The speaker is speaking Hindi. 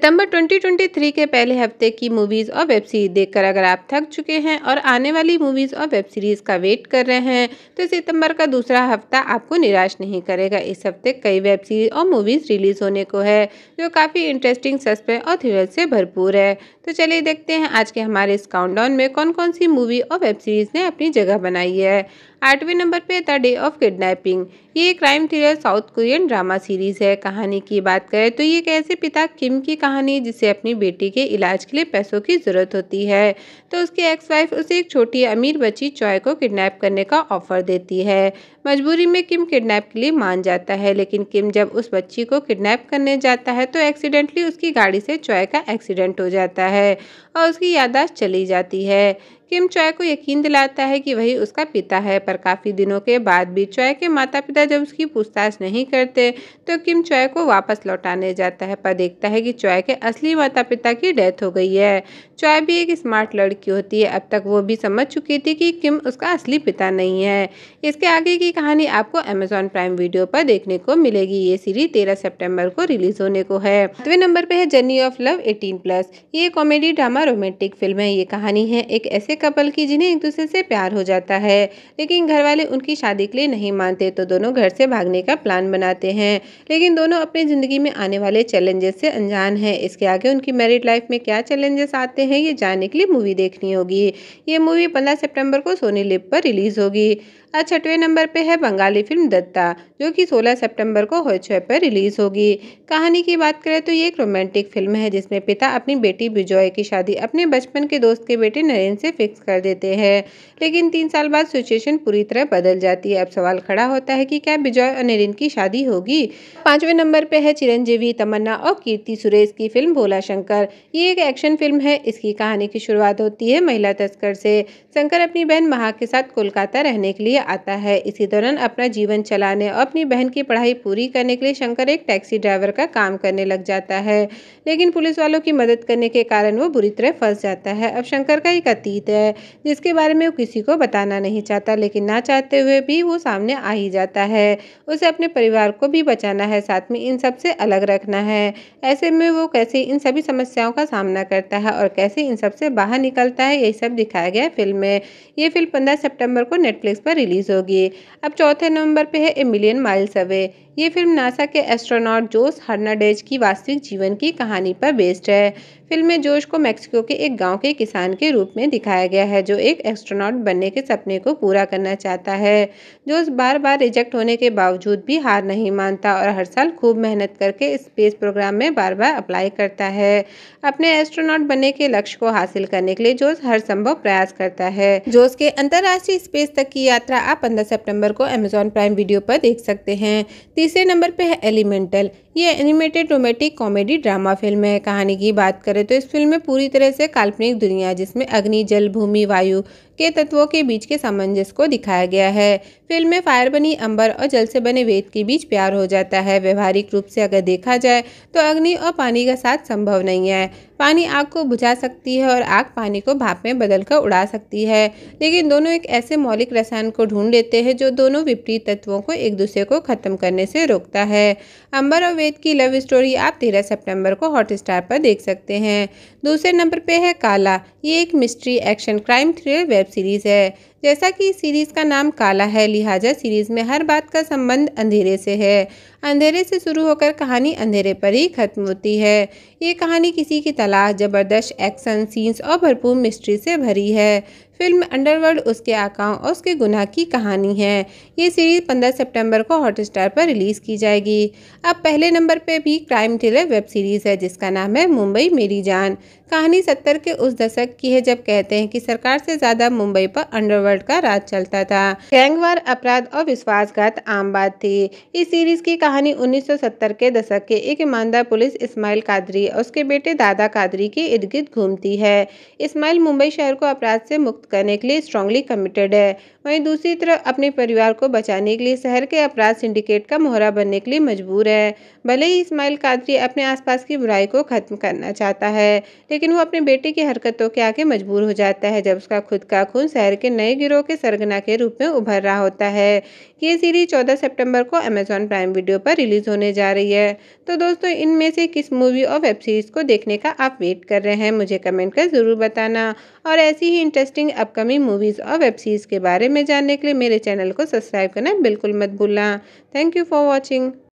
सितंबर 2023 के पहले हफ़्ते की मूवीज़ और वेब सीरीज़ देखकर अगर आप थक चुके हैं और आने वाली मूवीज़ और वेब सीरीज़ का वेट कर रहे हैं तो सितंबर का दूसरा हफ़्ता आपको निराश नहीं करेगा। इस हफ़्ते कई वेब सीरीज़ और मूवीज़ रिलीज़ होने को है, जो काफ़ी इंटरेस्टिंग, सस्पेंस और थ्रिल से भरपूर है। तो चलिए देखते हैं आज के हमारे इस काउंटडाउन में कौन कौन सी मूवी और वेब सीरीज़ ने अपनी जगह बनाई है। आठवें नंबर पे द डे ऑफ़ किडनैपिंग। ये crime thriller south Korean drama series है। कहानी की बात करें तो ये कैसे पिता किम की जिसे अपनी बेटी के इलाज के लिए पैसों की ज़रूरत होती है। तो उसकी एक्स वाइफ उसे एक छोटी अमीर बच्ची चॉय को किडनैप करने का ऑफ़र देती है। मजबूरी में किम किडनैप के लिए मान जाता है, लेकिन किम जब उस बच्ची को किडनैप करने जाता है तो एक्सीडेंटली उसकी गाड़ी से चॉय का एक्सीडेंट हो जाता है और उसकी यादाश्त चली जाती है। किम चॉय को यकीन दिलाता है कि वही उसका पिता है, पर काफ़ी दिनों के बाद भी चॉय के माता पिता जब उसकी पूछताछ नहीं करते तो किम चॉय को वापस लौटाने जाता है, पर देखता है कि चॉय के असली माता पिता की डेथ हो गई है। चॉय भी एक स्मार्ट लड़की होती है, अब तक वो भी समझ चुकी थी कि किम उसका असली पिता नहीं है। इसके आगे की कहानी आपको अमेजोन प्राइम वीडियो पर देखने को मिलेगी। ये सीरीज़ तेरह सेप्टेम्बर को रिलीज़ होने को है। सातवें नंबर पर है journey of love eighteen plus. ये कॉमेडी, ड्रामा, रोमांटिक फ़िल्म है। ये कहानी है एक ऐसे कपल की जिन्हें एक दूसरे से प्यार हो जाता है। लेकिन घर वाले उनकी शादी के लिए नहीं मानते तो दोनों घर से भागने का प्लान बनाते हैं। लेकिन दोनों अपनी ज़िंदगी में आने वाले चैलेंजेस से अनजान हैं। इसके आगे उनकी मैरिड लाइफ में क्या चैलेंजेस आते हैं, ये जानने के लिए मूवी देखनी होगी। ये मूवी पंद्रह सेप्टेम्बर को सोनी लिप पर रिलीज़ होगी। आज छठवें नंबर पे है बंगाली फ़िल्म दत्ता, जो कि 16 सितंबर को हॉटस्टार पर रिलीज़ होगी। कहानी की बात करें तो ये एक रोमांटिक फ़िल्म है, जिसमें पिता अपनी बेटी बिजॉय की शादी अपने बचपन के दोस्त के बेटे नरेंद्र से फिक्स कर देते हैं। लेकिन तीन साल बाद सिचुएशन पूरी तरह बदल जाती है। अब सवाल खड़ा होता है कि क्या बिजॉय और नरेंद्र की शादी होगी? पाँचवें नंबर पे है चिरंजीवी, तमन्ना और कीर्ति सुरेश की फ़िल्म भोला शंकर। ये एक एक्शन फ़िल्म है। इसकी कहानी की शुरुआत होती है महिला तस्कर से। शंकर अपनी बहन महा के साथ कोलकाता रहने के लिए आता है। इसी दौरान अपना जीवन चलाने और अपनी बहन की पढ़ाई पूरी करने के लिए शंकर एक टैक्सी ड्राइवर का काम करने लग जाता है। लेकिन पुलिस वालों की मदद करने के कारण वो बुरी तरह फंस जाता है। अब शंकर का एक अतीत है, जिसके बारे में वो किसी को बताना नहीं चाहता, लेकिन ना चाहते हुए भी वो सामने आ ही जाता है। उसे अपने परिवार को भी बचाना है, साथ में इन सबसे अलग रखना है। ऐसे में वो कैसे इन सभी समस्याओं का सामना करता है और कैसे इन सबसे बाहर निकलता है, यही सब दिखाया गया फ़िल्म में। ये फ़िल्म पंद्रह सेप्टेम्बर को नेटफ्लिक्स पर रिलीज़ होगी। अब चौथे नंबर पे है ए मिलियन माइल्स अवे ये फ़िल्म नासा के एस्ट्रोनॉट जोस हर्नाडेज की वास्तविक जीवन की कहानी पर बेस्ड है। फ़िल्म में जोश को मैक्सिको के एक गाँव के किसान के रूप में दिखाया गया है, जो एक एस्ट्रोनॉट बनने के सपने को पूरा करना चाहता है। जोश बार बार रिजेक्ट होने के बावजूद भी हार नहीं मानता और हर साल खूब मेहनत करके स्पेस प्रोग्राम में बार बार अप्लाई करता है। अपने एस्ट्रोनॉट बनने के लक्ष्य को हासिल करने के लिए जोश हर संभव प्रयास करता है। जोश के अंतर्राष्ट्रीय स्पेस तक की यात्रा आप पंद्रह सेप्टेम्बर को अमेजोन प्राइम वीडियो पर देख सकते हैं। तीसरे नंबर पे है एलिमेंटल ये animated romantic comedy drama film है। कहानी की बात करें तो इस फ़िल्म में पूरी तरह से काल्पनिक दुनिया जिसमें अग्नि, जल, भूमि, वायु के तत्वों के बीच के सामंजस्य को दिखाया गया है। फ़िल्म में फायर बनी अंबर और जल से बने वेद के बीच प्यार हो जाता है। व्यवहारिक रूप से अगर देखा जाए तो अग्नि और पानी का साथ संभव नहीं है। पानी आग को बुझा सकती है और आग पानी को भाप में बदलकर उड़ा सकती है। लेकिन दोनों एक ऐसे मौलिक रसायन को ढूंढ लेते हैं, जो दोनों विपरीत तत्वों को एक दूसरे को खत्म करने से रोकता है। अंबर और वेद की लव स्टोरी आप तेरह सितंबर को हॉटस्टार पर देख सकते हैं। दूसरे नंबर पे है काला। ये एक mystery action crime thriller web series है जैसा कि सीरीज़ का नाम काला है, लिहाजा सीरीज़ में हर बात का संबंध अंधेरे से है। अंधेरे से शुरू होकर कहानी अंधेरे पर ही खत्म होती है। ये कहानी किसी की तलाश, ज़बरदस्त एक्शन सीन्स और भरपूर मिस्ट्री से भरी है। फ़िल्म अंडरवर्ल्ड उसके आकाओं और उसके गुनाह की कहानी है। ये सीरीज़ 15 सितंबर को हॉटस्टार पर रिलीज़ की जाएगी। अब पहले नंबर पे भी क्राइम थ्रिलर वेब सीरीज़ है, जिसका नाम है मुंबई मेरी जान। कहानी सत्तर के उस दशक की है, जब कहते हैं कि सरकार से ज़्यादा मुंबई पर अंडरवर्ल्ड का राज चलता था। गैंगवार अपराध और विश्वासघात आम बात थी। इस सीरीज़ की कहानी 1970 के दशक के एक ईमानदार पुलिस इस्माइल कादरी और उसके बेटे दादा कादरी के इर्द गिर्द घूमती है। इस्माइल मुंबई शहर को अपराध से मुक्त करने के लिए स्ट्रांगली कमिटेड है। वहीं दूसरी तरफ़ अपने परिवार को बचाने के लिए शहर के अपराध सिंडिकेट का मोहरा बनने के लिए मजबूर है। भले ही इस्माइल कादरी अपने आसपास की बुराई को खत्म करना चाहता है, लेकिन वो अपने बेटे की हरकतों के आगे मजबूर हो जाता है जब उसका खुद का खून शहर के नए गिरोह के सरगना के रूप में उभर रहा होता है। ये सीरीज़ चौदह सेप्टेम्बर को अमेजॉन प्राइम वीडियो पर रिलीज़ होने जा रही है। तो दोस्तों, इनमें से किस मूवी और वेब सीरीज़ को देखने का आप वेट कर रहे हैं, मुझे कमेंट कर ज़रूर बताना। और ऐसी ही इंटरेस्टिंग अपकमिंग मूवीज़ और वेब सीरीज़ के बारे में जानने के लिए मेरे चैनल को सब्सक्राइब करना बिल्कुल मत भूलना। Thank you for watching